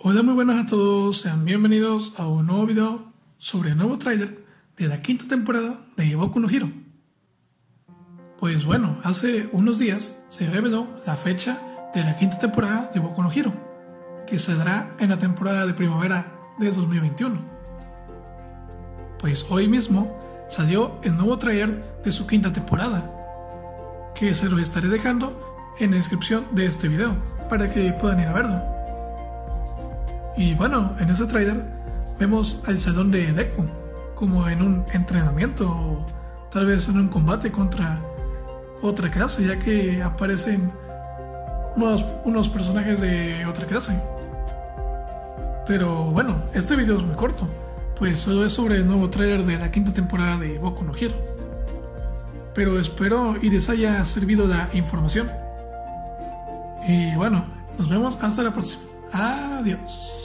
Hola, muy buenas a todos, sean bienvenidos a un nuevo video sobre el nuevo trailer de la quinta temporada de Boku no Hero. Pues bueno, hace unos días se reveló la fecha de la quinta temporada de Boku no Hero, que saldrá en la temporada de primavera de 2021. Pues hoy mismo salió el nuevo trailer de su quinta temporada, que se lo estaré dejando en la descripción de este video para que puedan ir a verlo. Y bueno, en ese trailer vemos al salón de Deku como en un entrenamiento o tal vez en un combate contra otra clase, ya que aparecen unos, unos personajes de otra clase. Pero bueno, este video es muy corto, pues solo es sobre el nuevo trailer de la quinta temporada de Boku no Hero. Pero espero y les haya servido la información. Y bueno, nos vemos hasta la próxima. Adiós.